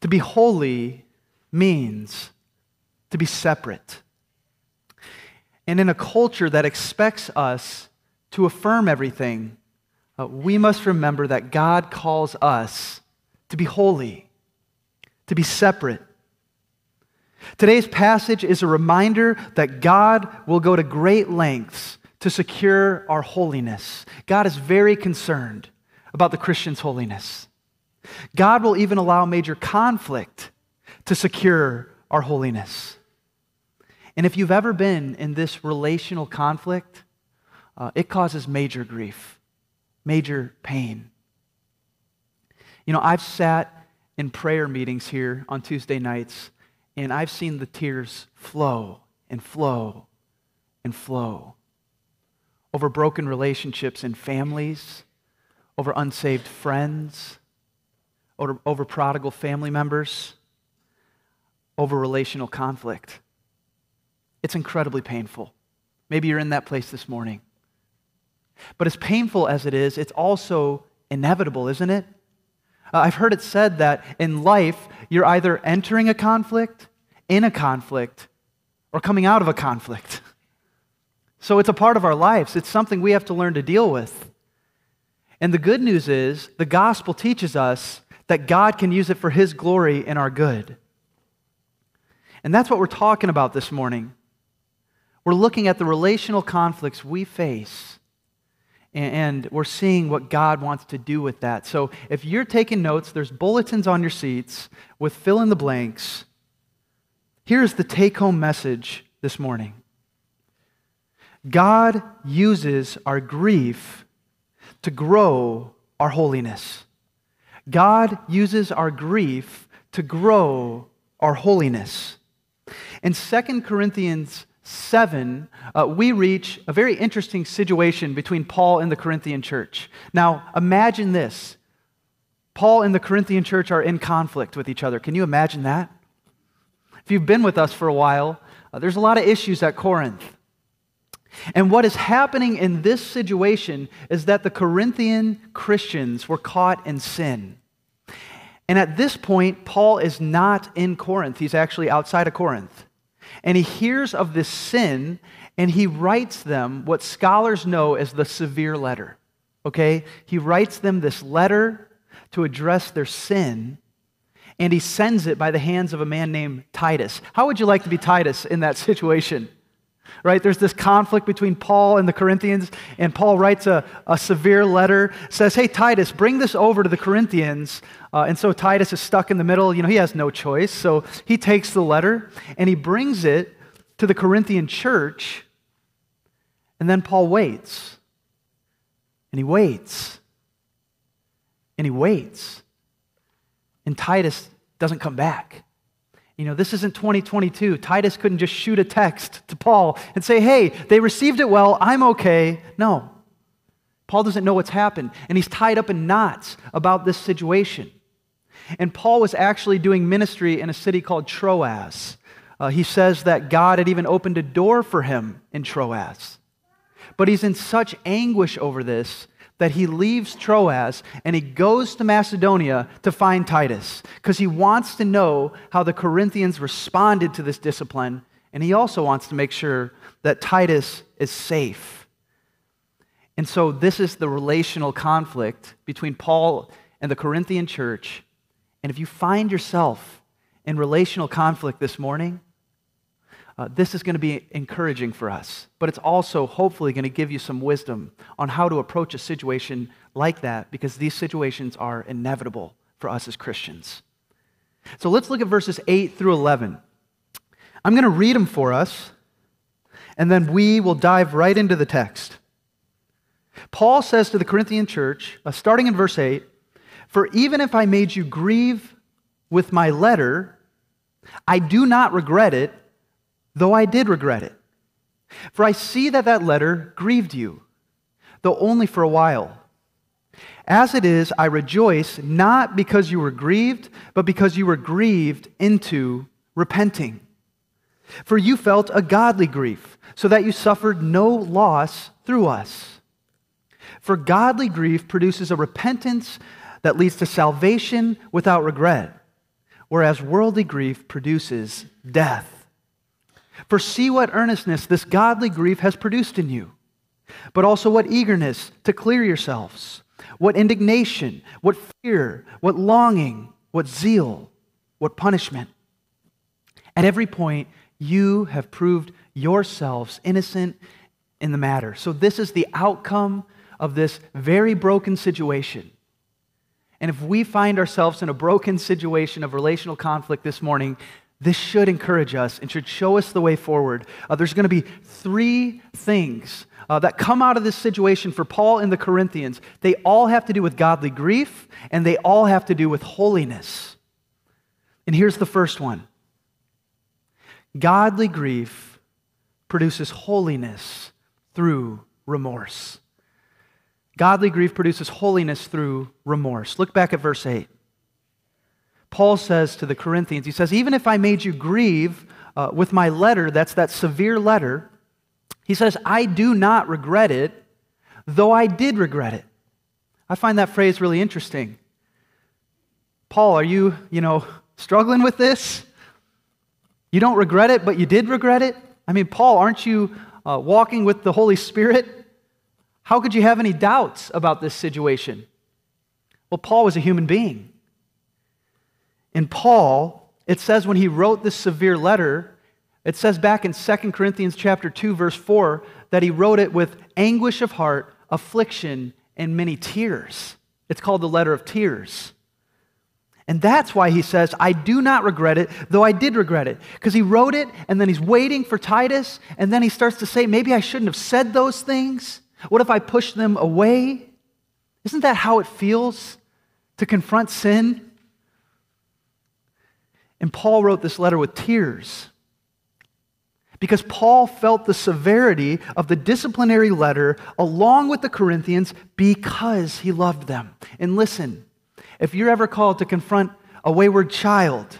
To be holy means to be separate. And in a culture that expects us to affirm everything, uh, we must remember that God calls us to be holy, to be separate. Today's passage is a reminder that God will go to great lengths to secure our holiness. God is very concerned about the Christian's holiness. God will even allow major conflict to secure our holiness. And if you've ever been in this relational conflict, uh, it causes major grief, major pain. You know, I've sat in prayer meetings here on Tuesday nights, and I've seen the tears flow and flow and flow over broken relationships in families, over unsaved friends, over, over prodigal family members, over relational conflict. It's incredibly painful. Maybe you're in that place this morning. But as painful as it is, it's also inevitable, isn't it? Uh, I've heard it said that in life, you're either entering a conflict, in a conflict, or coming out of a conflict. So it's a part of our lives. It's something we have to learn to deal with. And the good news is the gospel teaches us that God can use it for his glory and our good. And that's what we're talking about this morning. We're looking at the relational conflicts we face, and we're seeing what God wants to do with that. So if you're taking notes, there's bulletins on your seats with fill in the blanks. Here's the take home message this morning God uses our grief to grow our holiness. God uses our grief to grow our holiness. In 2 Corinthians 7, uh, we reach a very interesting situation between Paul and the Corinthian church. Now, imagine this Paul and the Corinthian church are in conflict with each other. Can you imagine that? If you've been with us for a while, uh, there's a lot of issues at Corinth. And what is happening in this situation is that the Corinthian Christians were caught in sin. And at this point, Paul is not in Corinth. He's actually outside of Corinth. And he hears of this sin and he writes them what scholars know as the severe letter. Okay? He writes them this letter to address their sin and he sends it by the hands of a man named Titus. How would you like to be Titus in that situation? Right? There's this conflict between Paul and the Corinthians, and Paul writes a, a severe letter, says, Hey, Titus, bring this over to the Corinthians. Uh, and so Titus is stuck in the middle. You know, he has no choice. So he takes the letter and he brings it to the Corinthian church, and then Paul waits. And he waits. And he waits. And Titus doesn't come back. You know, this isn't 2022. Titus couldn't just shoot a text to Paul and say, hey, they received it well, I'm okay. No. Paul doesn't know what's happened, and he's tied up in knots about this situation. And Paul was actually doing ministry in a city called Troas. Uh, he says that God had even opened a door for him in Troas. But he's in such anguish over this that he leaves Troas and he goes to Macedonia to find Titus because he wants to know how the Corinthians responded to this discipline, and he also wants to make sure that Titus is safe. And so, this is the relational conflict between Paul and the Corinthian church. And if you find yourself in relational conflict this morning, uh, this is going to be encouraging for us, but it's also hopefully going to give you some wisdom on how to approach a situation like that because these situations are inevitable for us as Christians. So let's look at verses 8 through 11. I'm going to read them for us, and then we will dive right into the text. Paul says to the Corinthian church, uh, starting in verse 8, For even if I made you grieve with my letter, I do not regret it though I did regret it. For I see that that letter grieved you, though only for a while. As it is, I rejoice not because you were grieved, but because you were grieved into repenting. For you felt a godly grief, so that you suffered no loss through us. For godly grief produces a repentance that leads to salvation without regret whereas worldly grief produces death. For see what earnestness this godly grief has produced in you, but also what eagerness to clear yourselves, what indignation, what fear, what longing, what zeal, what punishment. At every point, you have proved yourselves innocent in the matter. So, this is the outcome of this very broken situation. And if we find ourselves in a broken situation of relational conflict this morning, this should encourage us and should show us the way forward. Uh, there's going to be three things uh, that come out of this situation for Paul and the Corinthians. They all have to do with godly grief, and they all have to do with holiness. And here's the first one Godly grief produces holiness through remorse. Godly grief produces holiness through remorse. Look back at verse 8. Paul says to the Corinthians, he says, Even if I made you grieve uh, with my letter, that's that severe letter, he says, I do not regret it, though I did regret it. I find that phrase really interesting. Paul, are you, you know, struggling with this? You don't regret it, but you did regret it? I mean, Paul, aren't you uh, walking with the Holy Spirit? How could you have any doubts about this situation? Well, Paul was a human being. And Paul, it says when he wrote this severe letter, it says back in 2 Corinthians chapter 2 verse 4 that he wrote it with anguish of heart, affliction, and many tears. It's called the letter of tears. And that's why he says, I do not regret it, though I did regret it. Because he wrote it, and then he's waiting for Titus, and then he starts to say, maybe I shouldn't have said those things. What if I push them away? Isn't that how it feels to confront sin? And Paul wrote this letter with tears because Paul felt the severity of the disciplinary letter along with the Corinthians because he loved them. And listen, if you're ever called to confront a wayward child,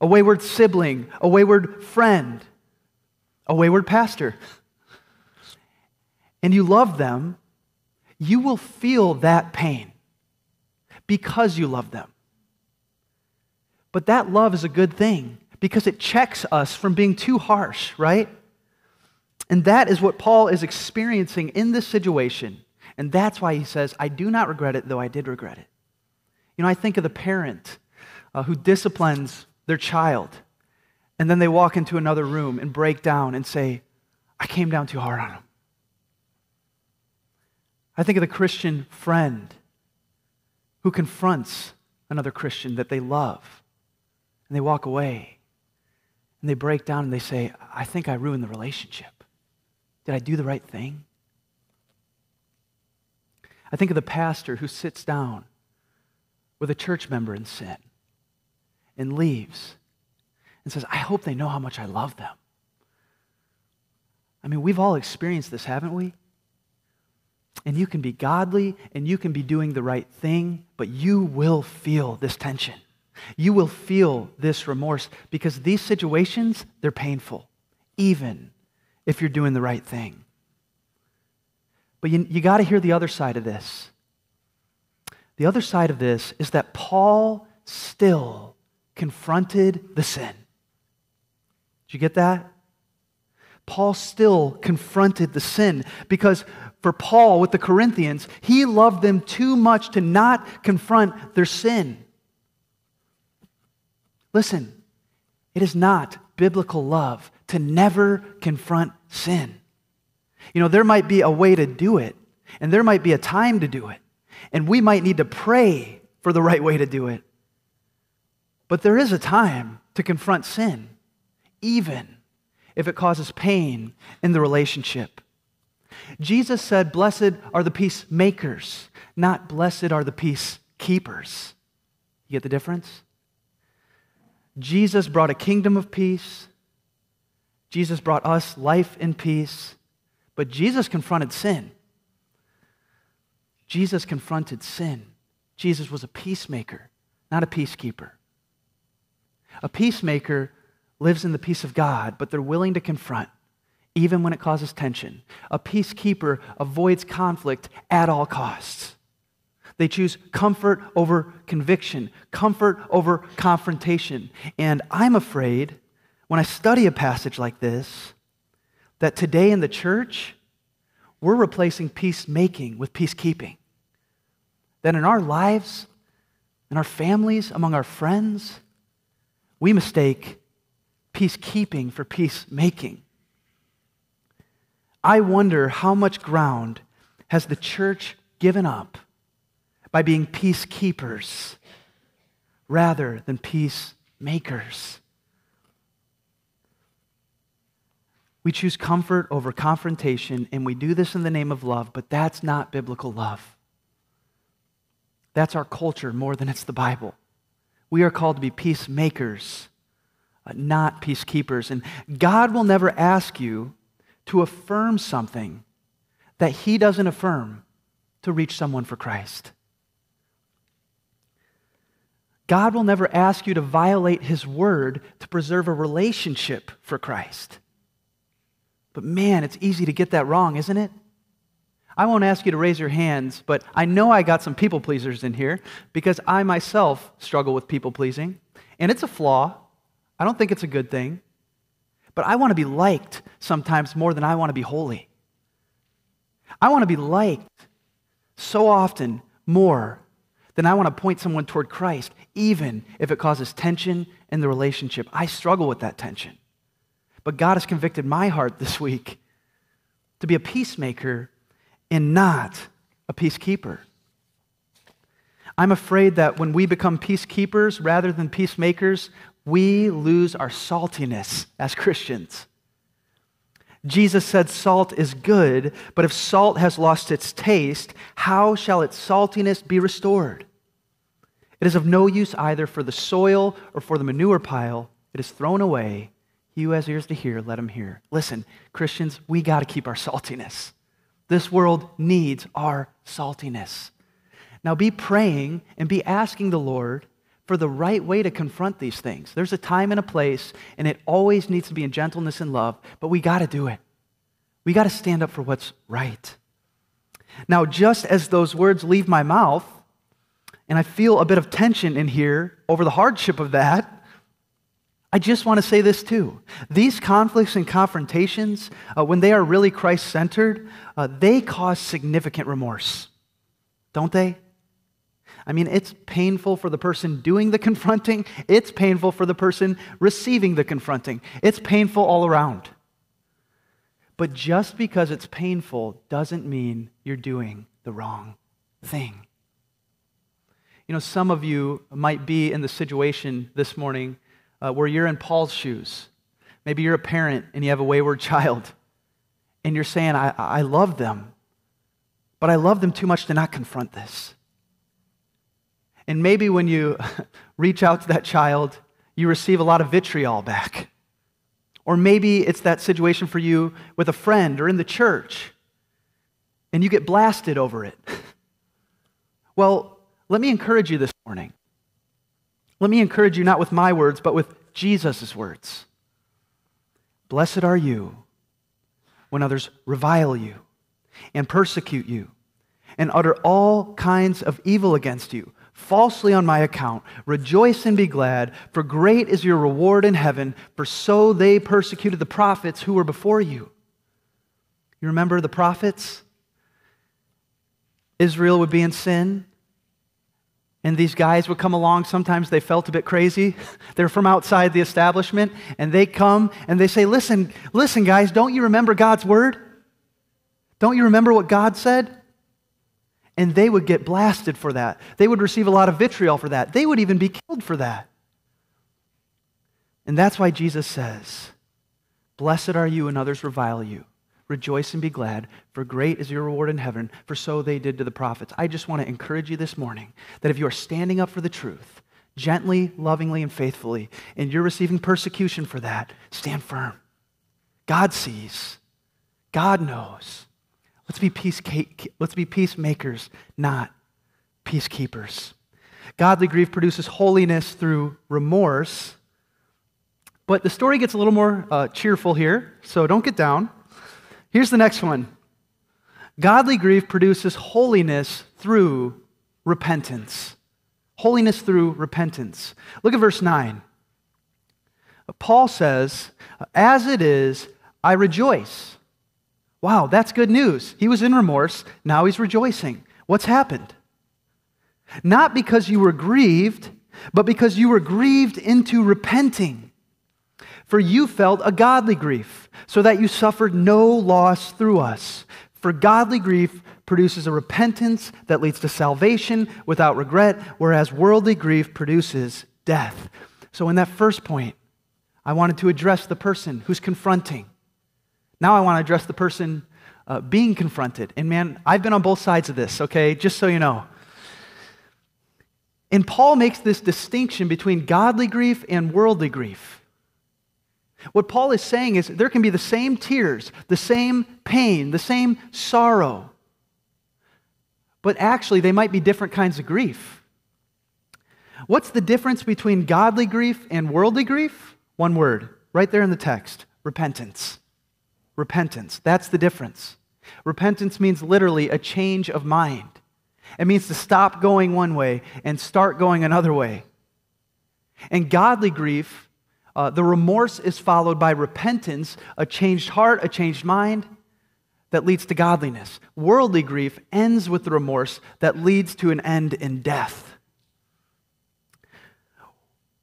a wayward sibling, a wayward friend, a wayward pastor, and you love them, you will feel that pain because you love them. But that love is a good thing because it checks us from being too harsh, right? And that is what Paul is experiencing in this situation. And that's why he says, I do not regret it, though I did regret it. You know, I think of the parent uh, who disciplines their child, and then they walk into another room and break down and say, I came down too hard on him. I think of the Christian friend who confronts another Christian that they love, and they walk away, and they break down and they say, I think I ruined the relationship. Did I do the right thing? I think of the pastor who sits down with a church member in sin and leaves and says, I hope they know how much I love them. I mean, we've all experienced this, haven't we? And you can be godly and you can be doing the right thing, but you will feel this tension. You will feel this remorse because these situations, they're painful, even if you're doing the right thing. But you, you got to hear the other side of this. The other side of this is that Paul still confronted the sin. Did you get that? Paul still confronted the sin because for Paul with the Corinthians, he loved them too much to not confront their sin. Listen, it is not biblical love to never confront sin. You know, there might be a way to do it, and there might be a time to do it. And we might need to pray for the right way to do it. But there is a time to confront sin, even if it causes pain in the relationship. Jesus said, Blessed are the peacemakers, not blessed are the peacekeepers. You get the difference? Jesus brought a kingdom of peace. Jesus brought us life in peace. But Jesus confronted sin. Jesus confronted sin. Jesus was a peacemaker, not a peacekeeper. A peacemaker lives in the peace of God, but they're willing to confront, even when it causes tension. A peacekeeper avoids conflict at all costs. They choose comfort over conviction, comfort over confrontation. And I'm afraid when I study a passage like this that today in the church, we're replacing peacemaking with peacekeeping. That in our lives, in our families, among our friends, we mistake peacekeeping for peacemaking. I wonder how much ground has the church given up by being peacekeepers rather than peacemakers. We choose comfort over confrontation, and we do this in the name of love, but that's not biblical love. That's our culture more than it's the Bible. We are called to be peacemakers, uh, not peacekeepers. And God will never ask you to affirm something that He doesn't affirm to reach someone for Christ. God will never ask you to violate His word to preserve a relationship for Christ. But man, it's easy to get that wrong, isn't it? I won't ask you to raise your hands, but I know I got some people pleasers in here because I myself struggle with people pleasing. And it's a flaw. I don't think it's a good thing. But I want to be liked sometimes more than I want to be holy. I want to be liked so often more than I want to point someone toward Christ, even if it causes tension in the relationship. I struggle with that tension. But God has convicted my heart this week to be a peacemaker and not a peacekeeper. I'm afraid that when we become peacekeepers rather than peacemakers, we lose our saltiness as Christians. Jesus said salt is good, but if salt has lost its taste, how shall its saltiness be restored? It is of no use either for the soil or for the manure pile. It is thrown away. He who has ears to hear, let him hear. Listen, Christians, we got to keep our saltiness. This world needs our saltiness. Now be praying and be asking the Lord for the right way to confront these things. There's a time and a place, and it always needs to be in gentleness and love, but we got to do it. We got to stand up for what's right. Now, just as those words leave my mouth, and I feel a bit of tension in here over the hardship of that, I just want to say this too. These conflicts and confrontations, uh, when they are really Christ centered, uh, they cause significant remorse, don't they? I mean, it's painful for the person doing the confronting, it's painful for the person receiving the confronting. It's painful all around. But just because it's painful doesn't mean you're doing the wrong thing. You know, some of you might be in the situation this morning uh, where you're in Paul's shoes. Maybe you're a parent and you have a wayward child, and you're saying, I, I love them, but I love them too much to not confront this. And maybe when you reach out to that child, you receive a lot of vitriol back. Or maybe it's that situation for you with a friend or in the church, and you get blasted over it. Well, let me encourage you this morning. Let me encourage you not with my words, but with Jesus' words. Blessed are you when others revile you and persecute you and utter all kinds of evil against you falsely on my account. Rejoice and be glad, for great is your reward in heaven, for so they persecuted the prophets who were before you. You remember the prophets? Israel would be in sin. And these guys would come along. Sometimes they felt a bit crazy. They're from outside the establishment. And they come and they say, Listen, listen, guys, don't you remember God's word? Don't you remember what God said? And they would get blasted for that. They would receive a lot of vitriol for that. They would even be killed for that. And that's why Jesus says, Blessed are you when others revile you. Rejoice and be glad, for great is your reward in heaven, for so they did to the prophets. I just want to encourage you this morning that if you are standing up for the truth, gently, lovingly, and faithfully, and you're receiving persecution for that, stand firm. God sees, God knows. Let's be, peace, let's be peacemakers, not peacekeepers. Godly grief produces holiness through remorse. But the story gets a little more uh, cheerful here, so don't get down. Here's the next one Godly grief produces holiness through repentance. Holiness through repentance. Look at verse 9. Paul says, As it is, I rejoice. Wow, that's good news. He was in remorse, now he's rejoicing. What's happened? Not because you were grieved, but because you were grieved into repenting. For you felt a godly grief, so that you suffered no loss through us. For godly grief produces a repentance that leads to salvation without regret, whereas worldly grief produces death. So, in that first point, I wanted to address the person who's confronting. Now, I want to address the person uh, being confronted. And man, I've been on both sides of this, okay? Just so you know. And Paul makes this distinction between godly grief and worldly grief. What Paul is saying is there can be the same tears, the same pain, the same sorrow, but actually they might be different kinds of grief. What's the difference between godly grief and worldly grief? One word, right there in the text repentance. Repentance. That's the difference. Repentance means literally a change of mind. It means to stop going one way and start going another way. And godly grief, uh, the remorse is followed by repentance, a changed heart, a changed mind that leads to godliness. Worldly grief ends with the remorse that leads to an end in death.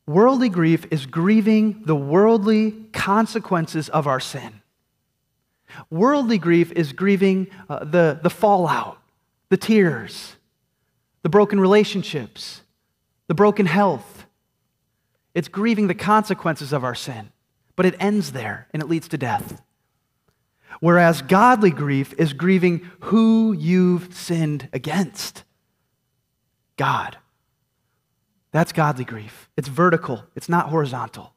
Worldly grief is grieving the worldly consequences of our sin. Worldly grief is grieving uh, the, the fallout, the tears, the broken relationships, the broken health. It's grieving the consequences of our sin, but it ends there and it leads to death. Whereas godly grief is grieving who you've sinned against God. That's godly grief. It's vertical, it's not horizontal.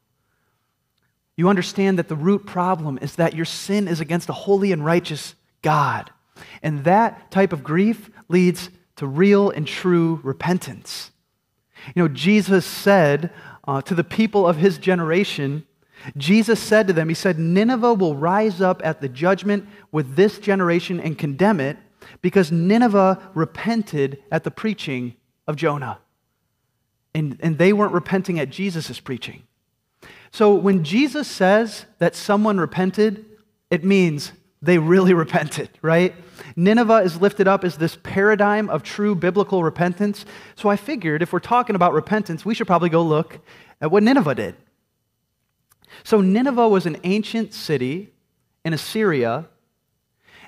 You understand that the root problem is that your sin is against a holy and righteous God. And that type of grief leads to real and true repentance. You know, Jesus said uh, to the people of his generation, Jesus said to them, He said, Nineveh will rise up at the judgment with this generation and condemn it because Nineveh repented at the preaching of Jonah. And, and they weren't repenting at Jesus' preaching. So when Jesus says that someone repented, it means they really repented, right? Nineveh is lifted up as this paradigm of true biblical repentance. So I figured if we're talking about repentance, we should probably go look at what Nineveh did. So Nineveh was an ancient city in Assyria,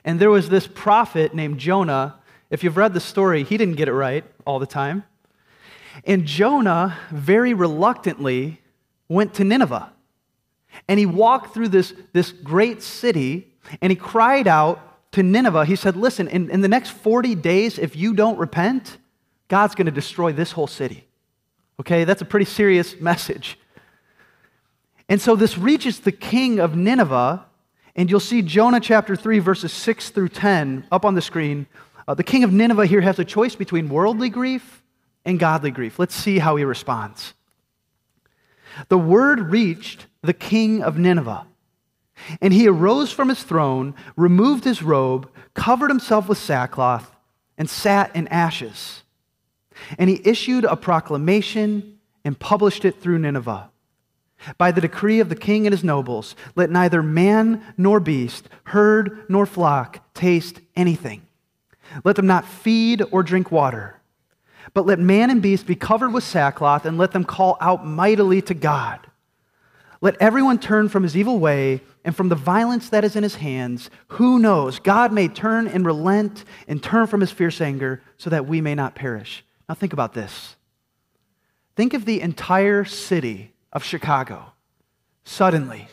and there was this prophet named Jonah. If you've read the story, he didn't get it right all the time. And Jonah very reluctantly went to Nineveh. And he walked through this, this great city and he cried out to Nineveh. He said, Listen, in, in the next 40 days, if you don't repent, God's going to destroy this whole city. Okay, that's a pretty serious message. And so this reaches the king of Nineveh, and you'll see Jonah chapter 3, verses 6 through 10 up on the screen. Uh, the king of Nineveh here has a choice between worldly grief and godly grief. Let's see how he responds. The word reached the king of Nineveh. And he arose from his throne, removed his robe, covered himself with sackcloth, and sat in ashes. And he issued a proclamation and published it through Nineveh. By the decree of the king and his nobles, let neither man nor beast, herd nor flock taste anything. Let them not feed or drink water but let man and beast be covered with sackcloth, and let them call out mightily to God. Let everyone turn from his evil way and from the violence that is in his hands. Who knows? God may turn and relent and turn from his fierce anger so that we may not perish. Now, think about this. Think of the entire city of Chicago suddenly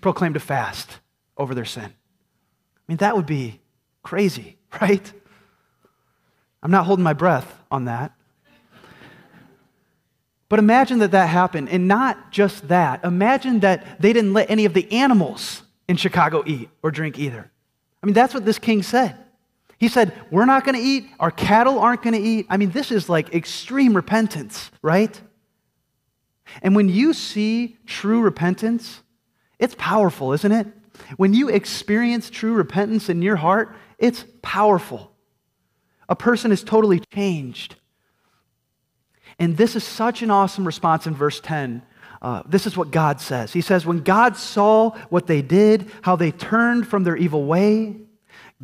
proclaimed a fast over their sin. I mean, that would be crazy, right? I'm not holding my breath on that. But imagine that that happened. And not just that, imagine that they didn't let any of the animals in Chicago eat or drink either. I mean, that's what this king said. He said, We're not going to eat, our cattle aren't going to eat. I mean, this is like extreme repentance, right? And when you see true repentance, it's powerful, isn't it? When you experience true repentance in your heart, it's powerful. A person is totally changed. And this is such an awesome response in verse 10. Uh, this is what God says. He says, When God saw what they did, how they turned from their evil way,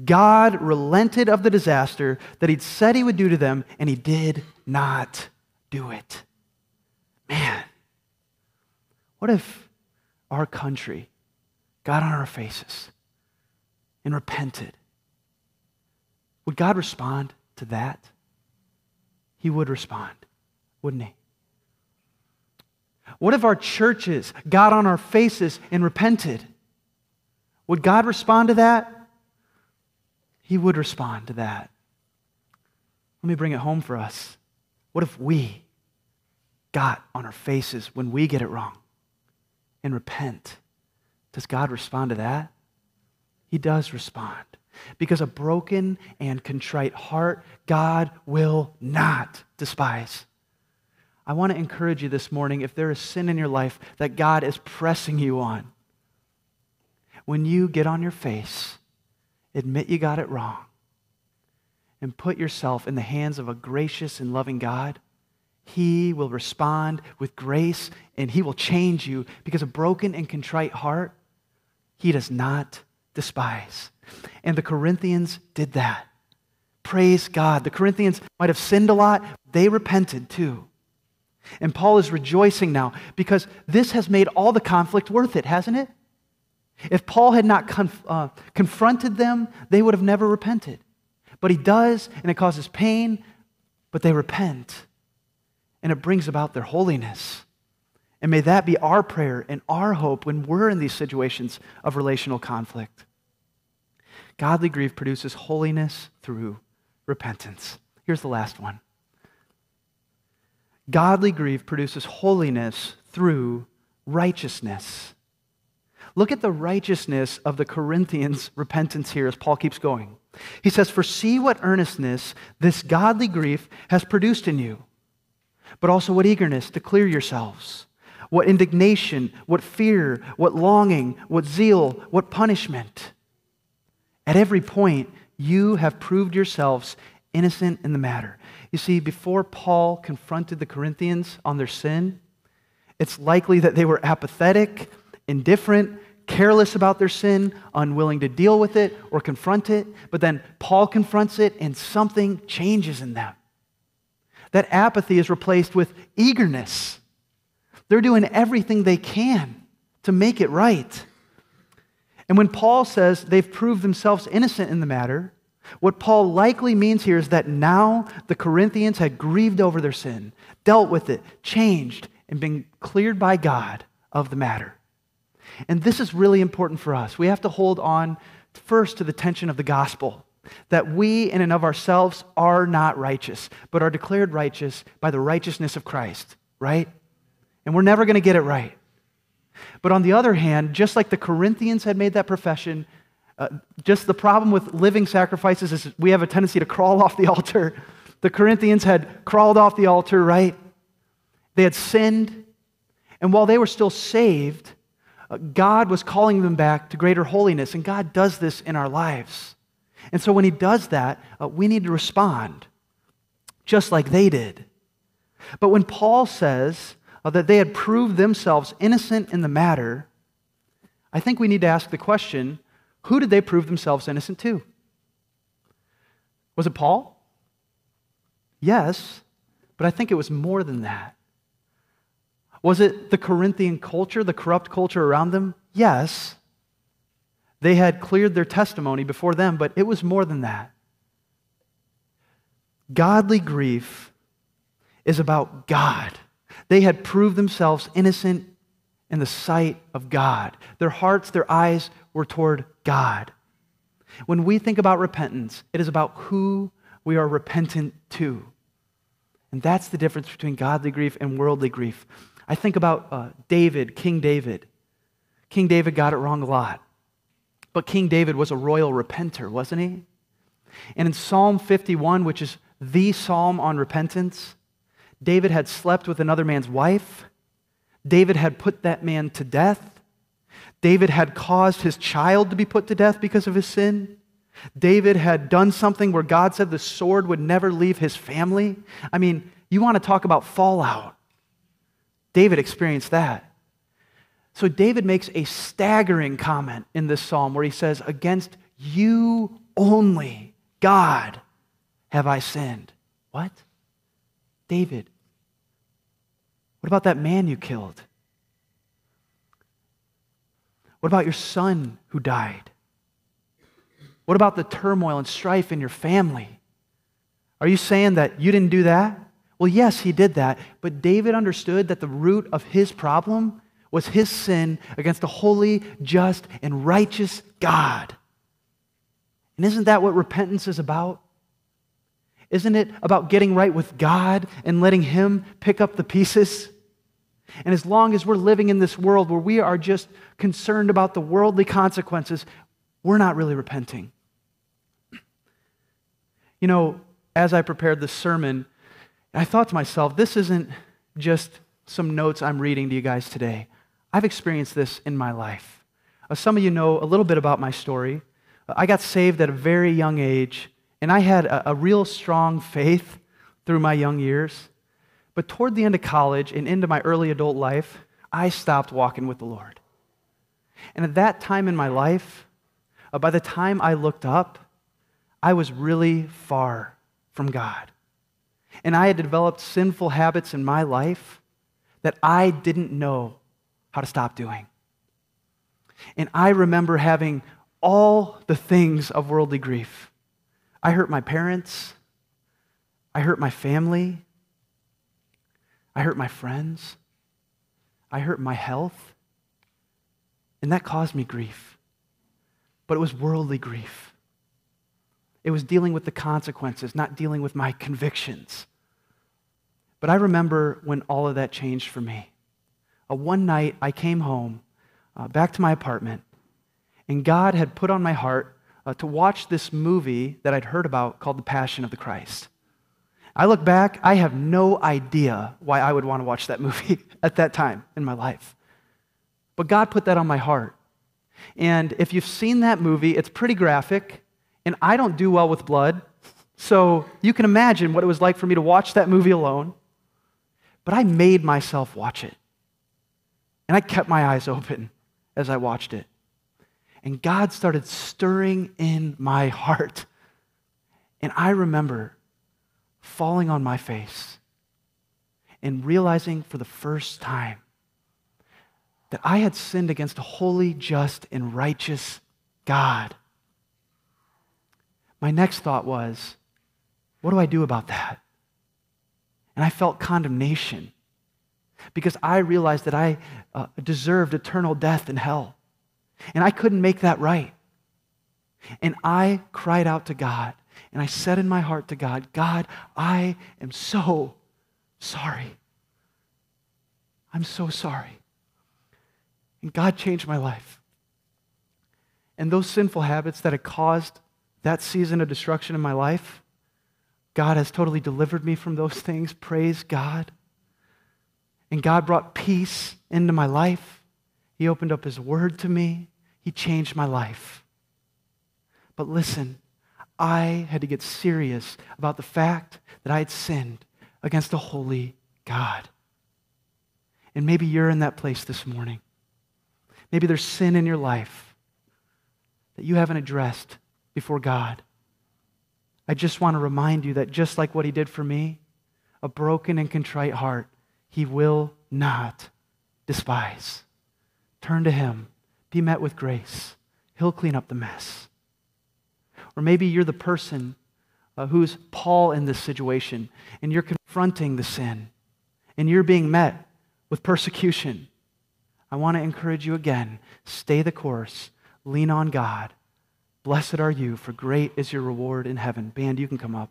God relented of the disaster that He'd said He would do to them, and He did not do it. Man, what if our country got on our faces and repented? Would God respond to that? He would respond, wouldn't He? What if our churches got on our faces and repented? Would God respond to that? He would respond to that. Let me bring it home for us. What if we got on our faces when we get it wrong and repent? Does God respond to that? He does respond. Because a broken and contrite heart, God will not despise. I want to encourage you this morning if there is sin in your life that God is pressing you on, when you get on your face, admit you got it wrong, and put yourself in the hands of a gracious and loving God, He will respond with grace and He will change you because a broken and contrite heart, He does not despise. And the Corinthians did that. Praise God. The Corinthians might have sinned a lot, they repented too. And Paul is rejoicing now because this has made all the conflict worth it, hasn't it? If Paul had not conf- uh, confronted them, they would have never repented. But he does, and it causes pain, but they repent. And it brings about their holiness. And may that be our prayer and our hope when we're in these situations of relational conflict. Godly grief produces holiness through repentance. Here's the last one Godly grief produces holiness through righteousness. Look at the righteousness of the Corinthians' repentance here as Paul keeps going. He says, For see what earnestness this godly grief has produced in you, but also what eagerness to clear yourselves, what indignation, what fear, what longing, what zeal, what punishment. At every point, you have proved yourselves innocent in the matter. You see, before Paul confronted the Corinthians on their sin, it's likely that they were apathetic, indifferent, careless about their sin, unwilling to deal with it or confront it. But then Paul confronts it and something changes in them. That apathy is replaced with eagerness. They're doing everything they can to make it right. And when Paul says they've proved themselves innocent in the matter, what Paul likely means here is that now the Corinthians had grieved over their sin, dealt with it, changed, and been cleared by God of the matter. And this is really important for us. We have to hold on first to the tension of the gospel that we, in and of ourselves, are not righteous, but are declared righteous by the righteousness of Christ, right? And we're never going to get it right. But on the other hand, just like the Corinthians had made that profession, uh, just the problem with living sacrifices is we have a tendency to crawl off the altar. The Corinthians had crawled off the altar, right? They had sinned. And while they were still saved, uh, God was calling them back to greater holiness. And God does this in our lives. And so when He does that, uh, we need to respond just like they did. But when Paul says that they had proved themselves innocent in the matter, I think we need to ask the question who did they prove themselves innocent to? Was it Paul? Yes, but I think it was more than that. Was it the Corinthian culture, the corrupt culture around them? Yes. They had cleared their testimony before them, but it was more than that. Godly grief is about God. They had proved themselves innocent in the sight of God. Their hearts, their eyes were toward God. When we think about repentance, it is about who we are repentant to. And that's the difference between godly grief and worldly grief. I think about uh, David, King David. King David got it wrong a lot. But King David was a royal repenter, wasn't he? And in Psalm 51, which is the psalm on repentance, David had slept with another man's wife. David had put that man to death. David had caused his child to be put to death because of his sin. David had done something where God said the sword would never leave his family. I mean, You want to talk about fallout. David experienced that. So David makes a staggering comment in this psalm where he says, Against you only, God, have I sinned. What? David, what about that man you killed? What about your son who died? What about the turmoil and strife in your family? Are you saying that you didn't do that? Well, yes, he did that, but David understood that the root of his problem was his sin against a holy, just, and righteous God. And isn't that what repentance is about? Isn't it about getting right with God and letting Him pick up the pieces? And as long as we're living in this world where we are just concerned about the worldly consequences, we're not really repenting. You know, as I prepared this sermon, I thought to myself, this isn't just some notes I'm reading to you guys today. I've experienced this in my life. Uh, some of you know a little bit about my story. I got saved at a very young age, and I had a, a real strong faith through my young years. But toward the end of college and into my early adult life, I stopped walking with the Lord. And at that time in my life, uh, by the time I looked up, I was really far from God. And I had developed sinful habits in my life that I didn't know how to stop doing. And I remember having all the things of worldly grief. I hurt my parents. I hurt my family. I hurt my friends. I hurt my health. And that caused me grief. But it was worldly grief. It was dealing with the consequences, not dealing with my convictions. But I remember when all of that changed for me. Uh, one night I came home, uh, back to my apartment, and God had put on my heart uh, to watch this movie that I'd heard about called The Passion of the Christ. I look back, I have no idea why I would want to watch that movie at that time in my life. But God put that on my heart. And if you've seen that movie, it's pretty graphic, and I don't do well with blood. So you can imagine what it was like for me to watch that movie alone. But I made myself watch it. And I kept my eyes open as I watched it. And God started stirring in my heart. And I remember falling on my face and realizing for the first time that I had sinned against a holy, just, and righteous God. My next thought was, what do I do about that? And I felt condemnation because I realized that I uh, deserved eternal death in hell. And I couldn't make that right. And I cried out to God, and I said in my heart to God, God, I am so sorry. I'm so sorry. And God changed my life. And those sinful habits that had caused that season of destruction in my life, God has totally delivered me from those things. Praise God. And God brought peace into my life. He opened up His Word to me. He changed my life. But listen, I had to get serious about the fact that I had sinned against a holy God. And maybe you're in that place this morning. Maybe there's sin in your life that you haven't addressed before God. I just want to remind you that just like what He did for me, a broken and contrite heart he will not despise. Turn to him. Be met with grace. He'll clean up the mess. Or maybe you're the person uh, who's Paul in this situation and you're confronting the sin and you're being met with persecution. I want to encourage you again stay the course, lean on God. Blessed are you, for great is your reward in heaven. Band, you can come up.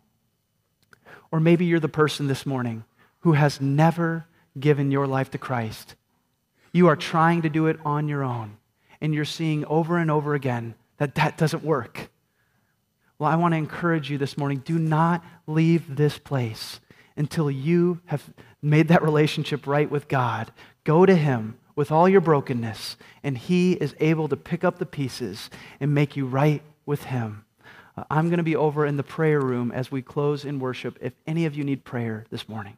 Or maybe you're the person this morning who has never given your life to Christ. You are trying to do it on your own, and you're seeing over and over again that that doesn't work. Well, I want to encourage you this morning do not leave this place until you have made that relationship right with God. Go to Him with all your brokenness, and He is able to pick up the pieces and make you right with Him. Uh, I'm going to be over in the prayer room as we close in worship if any of you need prayer this morning.